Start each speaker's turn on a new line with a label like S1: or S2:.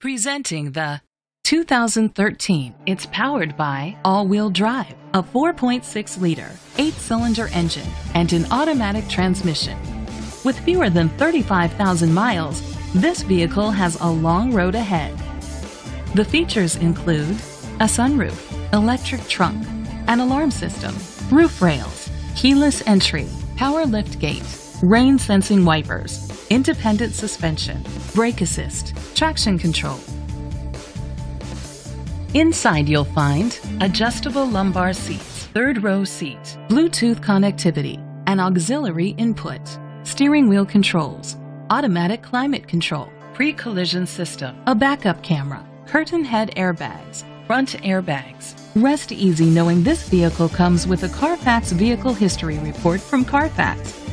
S1: Presenting the 2013. It's powered by all-wheel drive, a 4.6 liter, eight-cylinder engine, and an automatic transmission. With fewer than 35,000 miles, this vehicle has a long road ahead. The features include a sunroof, electric trunk, an alarm system, roof rails, keyless entry, power lift gate, rain sensing wipers, independent suspension, brake assist, traction control. Inside you'll find adjustable lumbar seats, third row seat, Bluetooth connectivity, an auxiliary input, steering wheel controls, automatic climate control, pre-collision system, a backup camera, curtain head airbags, front airbags. Rest easy knowing this vehicle comes with a Carfax Vehicle History Report from Carfax,